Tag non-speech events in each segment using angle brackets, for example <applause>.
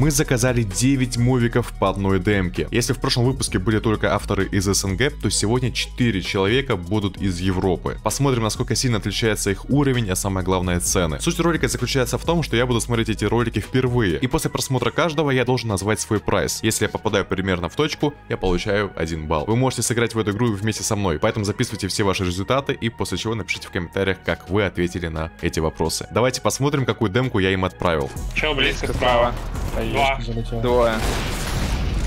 Мы заказали 9 мувиков по одной демке. Если в прошлом выпуске были только авторы из СНГ, то сегодня 4 человека будут из Европы. Посмотрим, насколько сильно отличается их уровень, а самое главное цены. Суть ролика заключается в том, что я буду смотреть эти ролики впервые, и после просмотра каждого я должен назвать свой прайс. Если я попадаю примерно в точку, я получаю 1 балл. Вы можете сыграть в эту игру вместе со мной, поэтому записывайте все ваши результаты и после чего напишите в комментариях, как вы ответили на эти вопросы. Давайте посмотрим, какую демку я им отправил. Че близко справа? Два. Залетел. Двое.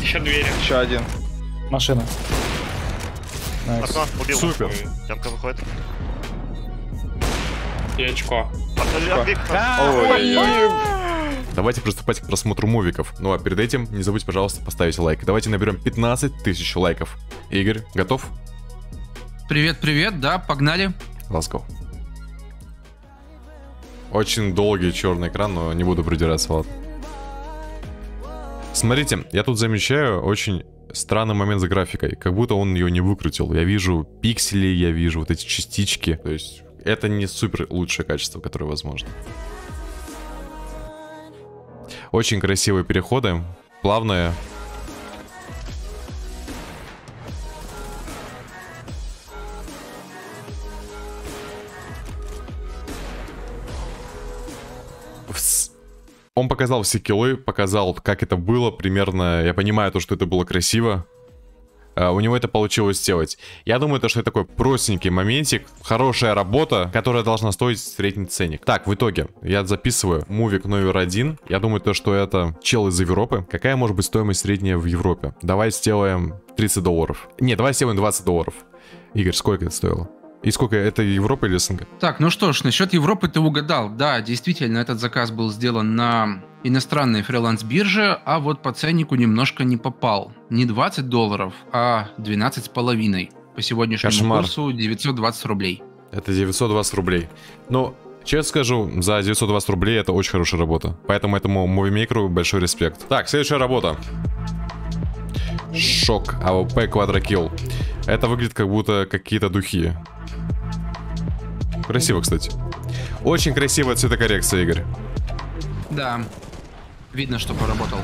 Еще двери. Еще один. Машина. Окно убил. Супер. Демка выходит. И очко. Ой-ой-ой. Давайте приступать к просмотру мувиков. Ну а перед этим не забудьте, пожалуйста, поставить лайк. Давайте наберем 15 тысяч лайков. Игорь, готов? Привет, привет, да, погнали. Ласков. Очень долгий черный экран, но не буду придираться, ладно. Смотрите, я тут замечаю очень странный момент с графикой. Как будто он ее не выкрутил. Я вижу пиксели, я вижу вот эти частички. То есть это не супер лучшее качество, которое возможно. Очень красивые переходы, плавные. Он показал все киллы, показал, как это было примерно. Я понимаю то, что это было красиво. А, У него это получилось сделать. Я думаю, то, что это такой простенький моментик, хорошая работа, которая должна стоить средний ценник. Так, в итоге, я записываю мувик номер один. Я думаю, то, что это чел из Европы. Какая может быть стоимость средняя в Европе? Давай сделаем 30 долларов. Не, давай сделаем 20 долларов. Игорь, сколько это стоило? И сколько это Европа или СНГ? Так, ну что ж, насчет Европы ты угадал. Да, действительно, этот заказ был сделан на иностранной фриланс-бирже, а вот по ценнику немножко не попал. Не 20 долларов, а 12 с половиной. По сегодняшнему Кошмар. курсу 920 рублей. Это 920 рублей. Ну, честно скажу, за 920 рублей это очень хорошая работа. Поэтому этому мувимейкеру большой респект. Так, следующая работа. Шок. AWP квадрокилл. Это выглядит как будто какие-то духи. Красиво, кстати. Очень красивая цветокоррекция, Игорь. Да, видно, что поработал.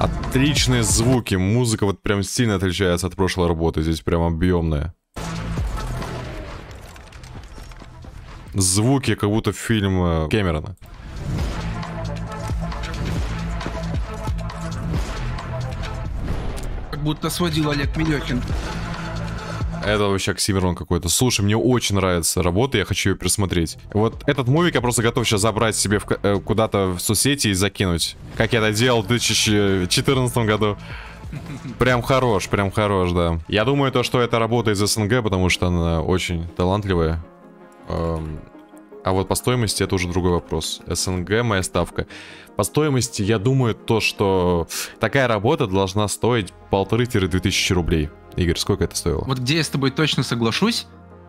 Отличные звуки. Музыка вот прям сильно отличается от прошлой работы. Здесь прям объемная. Звуки, как будто фильм э, Кэмерона. Как будто сводил Олег Милехин. Это вообще Оксимирон какой-то. Слушай, мне очень нравится работа, я хочу ее пересмотреть. Вот этот мувик я просто готов сейчас забрать себе в э, куда-то в соцсети и закинуть. Как я это делал в 2014 году. Прям хорош, прям хорош, да. Я думаю, то, что это работа из СНГ, потому что она очень талантливая. Эм, А вот по стоимости это уже другой вопрос. СНГ моя ставка. По стоимости я думаю то, что такая работа должна стоить полторы-две тысячи рублей. Игорь, сколько это стоило? Вот где я с тобой точно соглашусь,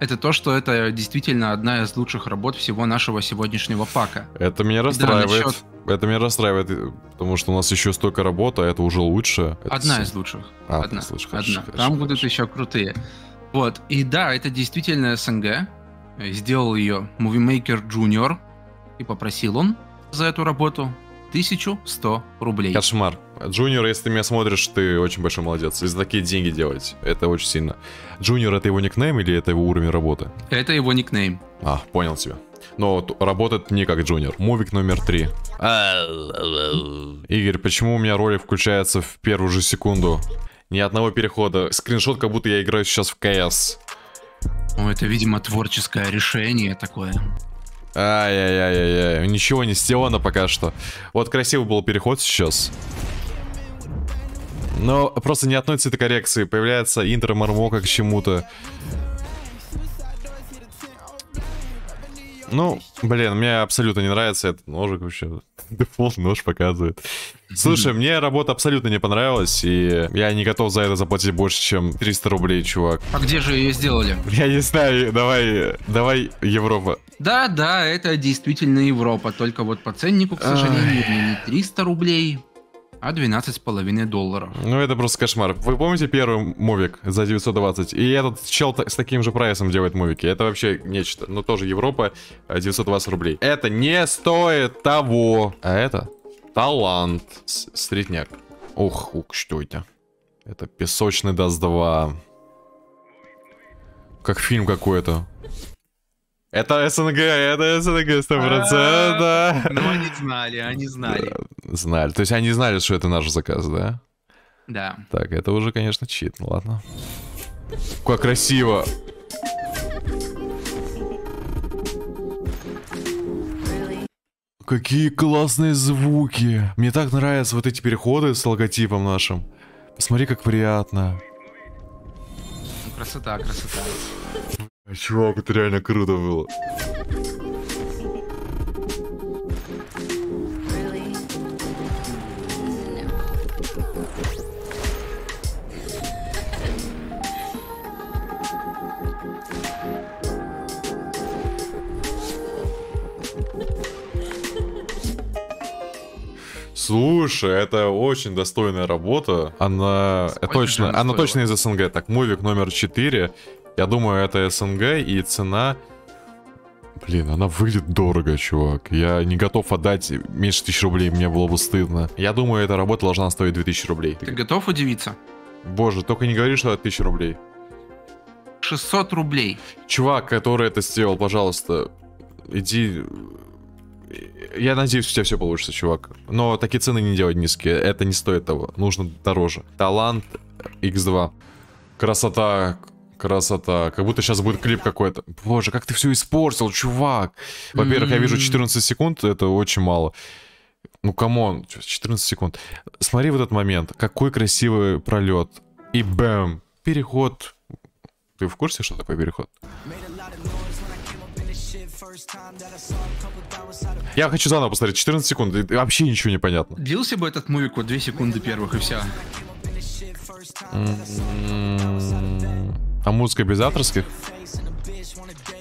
это то, что это действительно одна из лучших работ всего нашего сегодняшнего пака. Это меня расстраивает. насчет- Это меня расстраивает, э, потому что у нас еще столько работы, а это уже лучше. Это Одна с- из лучших. А, одна. слушай, одна. хорошо, Там хорошо, будут хорошо. еще крутые. Вот. И да, это действительно СНГ. Сделал ее Movie Maker Junior. И попросил он за эту работу 1100 рублей. Кошмар. Junior, если ты меня смотришь, ты очень большой молодец. И за такие деньги делать, это очень сильно. Junior это его никнейм или это его уровень работы? Это его никнейм. А, понял тебя. Но работает не как Junior. Мувик номер три. Игорь, почему у меня ролик включается в первую же секунду? Ни одного перехода. Скриншот, как будто я играю сейчас в КС. Ну, это, видимо, творческое решение такое. Ай-яй-яй-яй. Ничего не сделано пока что. Вот красивый был переход сейчас. Но просто ни одной цветокоррекции. Появляется интро Мармока к чему-то. Ну, блин, мне абсолютно не нравится этот ножик вообще. <laughs> Дефолт нож показывает. Слушай, мне работа абсолютно не понравилась, и я не готов за это заплатить больше, чем 300 рублей, чувак. А где же ее сделали? Я не знаю, давай, давай, Европа. Да, да, это действительно Европа, только вот по ценнику, к сожалению, не 300 рублей, а 12,5 долларов. Ну, это просто кошмар. Вы помните первый мувик за 920? И этот чел с таким же прайсом делает мувики. Это вообще нечто. Но тоже Европа, э, 920 рублей. Это не стоит того. А это? Талант. Средняк. Ух, ух, что это? Это песочный даст 2. Как фильм какой-то. Это СНГ, это СНГ 100%. Ну, они знали, они знали. Знали. То есть они знали, что это наш заказ, да? Да. Так, это уже, конечно, чит. Ну ладно. Как красиво. Какие классные звуки. Мне так нравятся вот эти переходы с логотипом нашим. Посмотри, как приятно. Ну, Красота, красота. Чувак, это реально круто было. Слушай, это очень достойная работа. Она Сколько точно, она точно из СНГ. Так, мувик номер 4. Я думаю, это СНГ и цена... Блин, она выглядит дорого, чувак. Я не готов отдать меньше тысячи рублей, мне было бы стыдно. Я думаю, эта работа должна стоить 2000 рублей. Ты готов удивиться? Боже, только не говори, что это 1000 рублей. 600 рублей. Чувак, который это сделал, пожалуйста, иди... Я надеюсь, у тебя все получится, чувак. Но такие цены не делать низкие. Это не стоит того. Нужно дороже. Талант X2. Красота. Красота. Как будто сейчас будет клип какой-то. Боже, как ты все испортил, чувак. Во-первых, я вижу М. 14 секунд. Это очень мало. Ну, come on, 14 секунд. Смотри вот этот момент. Какой красивый пролет. И бэм. Переход. Ты в курсе, что такое переход? Я хочу заново посмотреть. 14 секунд. и Вообще ничего не понятно. Длился бы этот мувик вот 2 секунды первых и все. М, А музыка без авторских?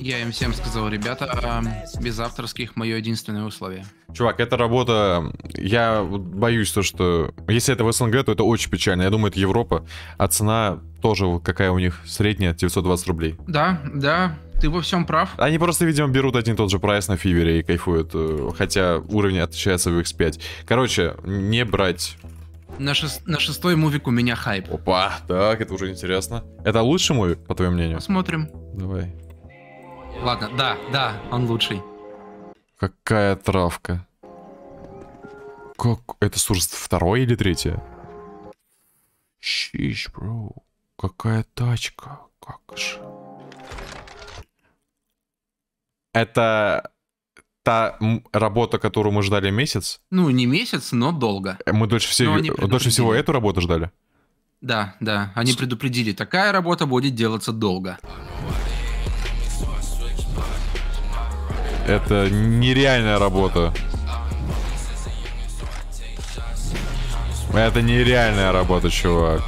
Я им всем сказал, ребята, а, без авторских мое единственное условие. Чувак, эта работа, я боюсь то, что если это в СНГ, то это очень печально. Я думаю, это Европа, а цена тоже какая у них средняя, 920 рублей. Да, да, ты во всем прав. Они просто, видимо, берут один и тот же прайс на Фивере и кайфуют, э, хотя уровень отличается в X5. Короче, не брать. На, шес- на шестой мувик у меня хайп. Опа, так, это уже интересно. Это лучший мой, по твоему мнению? Посмотрим. Давай. Ладно, да, да, он лучший. Какая травка. Как? Это Сурс второй или третья? Щищ, бро. Какая тачка. Как же. Это та работа, которую мы ждали месяц. Ну, не месяц, но долго. Мы дольше, все, дольше всего эту работу ждали. Да, да, они предупредили, такая работа будет делаться долго. Это нереальная работа. Это нереальная работа, чувак.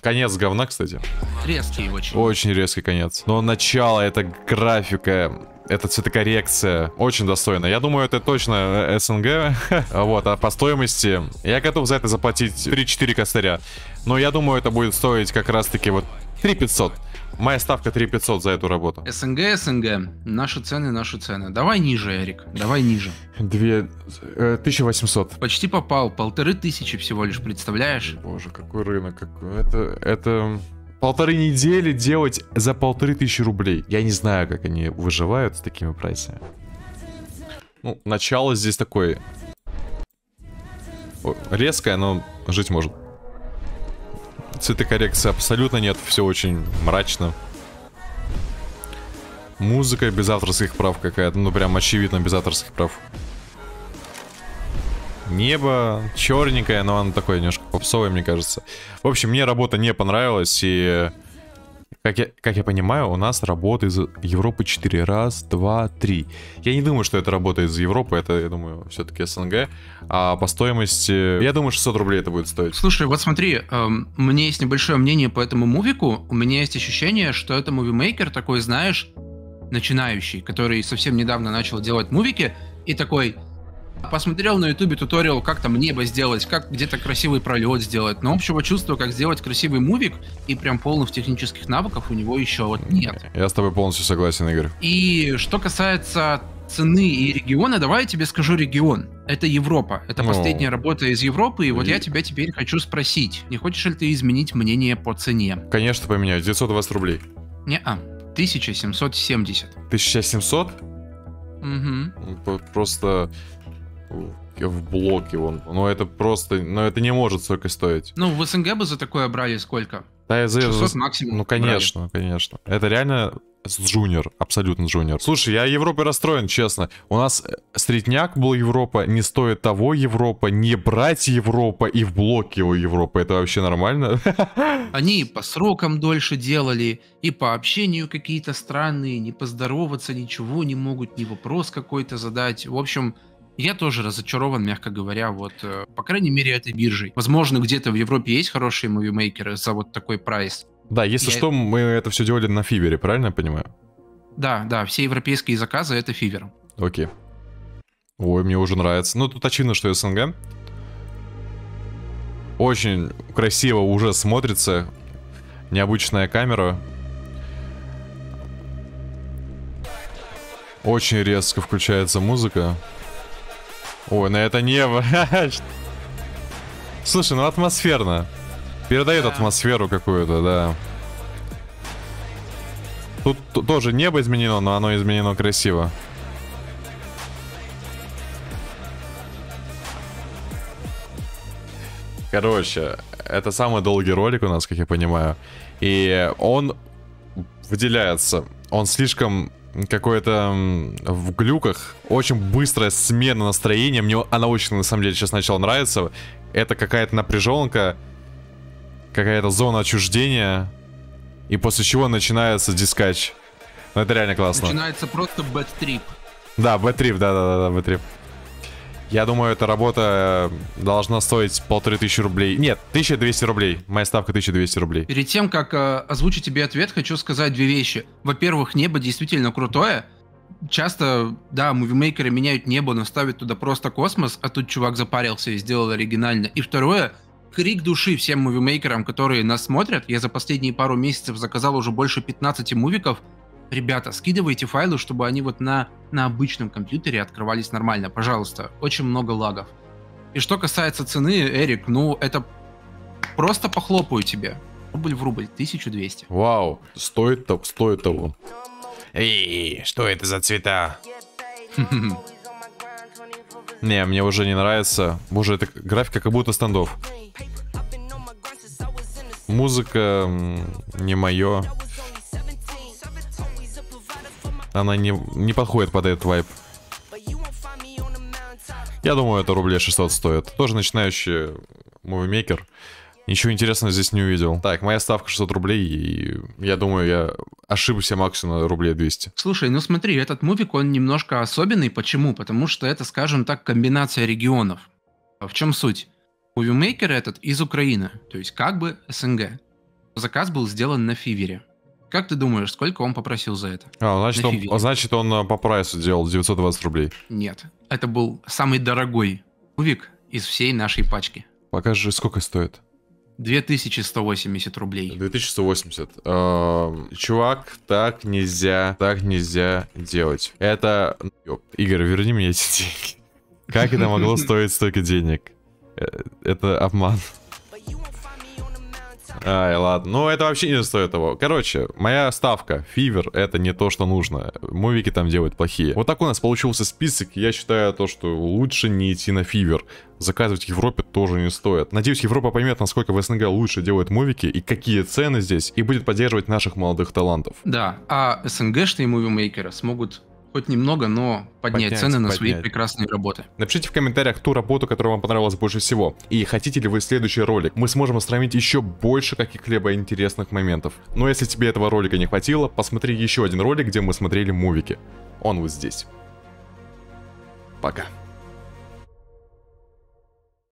Конец говна, кстати. Резкий очень. Очень резкий конец. Но начало, это графика, это цветокоррекция. Очень достойно. Я думаю, это точно э, СНГ. <laughs> вот, а по стоимости я готов за это заплатить 3-4 косаря. Но я думаю, это будет стоить как раз-таки вот 3500. Моя ставка 3500 за эту работу. СНГ, СНГ. Наши цены, наши цены. Давай ниже, Эрик. Давай ниже. Две... э, 1800. Почти попал. Полторы тысячи всего лишь, представляешь? Боже, какой рынок, какой... Это, это... Полторы недели делать за полторы тысячи рублей. Я не знаю, как они выживают с такими прайсами. Ну, начало здесь такое... Резкое, но жить может. Цветокоррекции абсолютно нет, все очень мрачно. Музыка без авторских прав какая-то, ну прям очевидно без авторских прав. Небо черненькое, но оно такое немножко попсовое, мне кажется. В общем, мне работа не понравилась, и... Как я, как я понимаю, у нас работа из Европы 4. Раз, два, три. Я не думаю, что это работа из Европы, это, я думаю, все-таки СНГ. А по стоимости, я думаю, 600 рублей это будет стоить. Слушай, вот смотри, эм, меня есть небольшое мнение по этому мувику. У меня есть ощущение, что это мувимейкер такой, знаешь, начинающий, который совсем недавно начал делать мувики, и такой посмотрел на ютубе туториал, как там небо сделать, как где-то красивый пролет сделать, но общего чувства, как сделать красивый мувик, и прям полных технических навыков у него еще вот нет. Я с тобой полностью согласен, Игорь. И что касается цены и региона, давай я тебе скажу регион. Это Европа. Это Ну. последняя работа из Европы, и вот И- я тебя теперь хочу спросить, не хочешь ли ты изменить мнение по цене? Конечно, поменяю. 920 рублей. Не-а. 1770. 1700? Мгм. Ну, п- Просто в блоке вон. Ну это просто, ну это не может столько стоить. Ну, в СНГ бы за такое брали сколько? Да, я за- 600 максимум. Ну брали. конечно, конечно. Это реально джуниор, абсолютно джуниор. Слушай, я Европой расстроен, честно. У нас э, средняк был Европа, не стоит того Европа, не брать Европа и в блок его Европа. Это вообще нормально? <laughs> Они и по срокам дольше делали, и по общению какие-то странные, не поздороваться, ничего не могут, ни вопрос какой-то задать. В общем, я тоже разочарован, мягко говоря, вот, э, по крайней мере, этой биржей. Возможно, где-то в Европе есть хорошие мувимейкеры за вот такой прайс. Да, если Я- что, мы это все делали на Фивере, правильно я понимаю? Да, да, все европейские заказы это фивер. Окей. Ой, мне уже нравится. Ну, тут очевидно, что СНГ. Очень красиво уже смотрится. Необычная камера. Очень резко включается музыка. Ой, на это небо. <laughs> Слушай, ну атмосферно. Передает Да. атмосферу какую-то, да. Тут тоже небо изменено, но оно изменено красиво. Короче, это самый долгий ролик у нас, как я понимаю. И он выделяется. Он слишком какой-то м, в глюках. Очень быстрая смена настроения. Мне она очень, на самом деле, сейчас начала нравиться. Это какая-то напряженка, какая-то зона отчуждения. И после чего начинается дискач. Ну, это реально классно. Начинается просто trip. Да, B-Trip, да-да-да, B-Trip. Я думаю, эта работа э, должна стоить полторы тысячи рублей. Нет, 1200 рублей. Моя ставка 1200 рублей. Перед тем, как э, озвучить тебе ответ, хочу сказать две вещи. Во-первых, небо действительно крутое. Часто, да, мувимейкеры меняют небо, но ставят туда просто космос, а тут чувак запарился и сделал оригинально. И второе, крик души всем мувимейкерам, которые нас смотрят. Я за последние пару месяцев заказал уже больше 15 мувиков. Ребята, скидывайте файлы, чтобы они вот на, на обычном компьютере открывались нормально. Пожалуйста, очень много лагов. И что касается цены, Эрик, ну это просто похлопаю тебе. Рубль в рубль, 1200. Вау, стоит, то- стоит того. Эй, что это за цвета? <laughs> Не, мне уже не нравится. Боже, это графика как будто стендов. Музыка не мое. Она не, не подходит под этот вайп. Я думаю, это рублей 600 стоит. Тоже начинающий мувимейкер. Ничего интересного здесь не увидел. Так, моя ставка 600 рублей, и я думаю, я ошибся максимум на рублей 200. Слушай, ну смотри, этот мувик, он немножко особенный. Почему? Потому что это, скажем так, комбинация регионов. А В чем суть? Мувимейкер этот из Украины, то есть как бы СНГ. Заказ был сделан на Фивере. Как ты думаешь, сколько он попросил за это? А, значит, На он, значит, он а, по прайсу делал 920 рублей. Нет, это был самый дорогой мувик из всей нашей пачки. Покажи, сколько стоит. 2180 рублей. 2180. Эм, Чувак, так нельзя, так нельзя делать. Это... Игорь, верни мне эти деньги. Как это могло <laughs> стоить столько денег? Э, Это обман. Ай, ладно. Ну, это вообще не стоит того. Короче, моя ставка. Фивер это не то, что нужно. Мувики там делают плохие. Вот так у нас получился список. Я считаю то, что лучше не идти на фивер. Заказывать в Европе тоже не стоит. Надеюсь, Европа поймет, насколько в СНГ лучше делают мувики и какие цены здесь, и будет поддерживать наших молодых талантов. Да, а СНГшные мувимейкеры смогут хоть немного, но поднять, Поднять, цены на свои прекрасные работы. Напишите в комментариях ту работу, которая вам понравилась больше всего. И хотите ли вы следующий ролик? Мы сможем устранить еще больше каких-либо интересных моментов. Но если тебе этого ролика не хватило, посмотри еще один ролик, где мы смотрели мувики. Он вот здесь. Пока.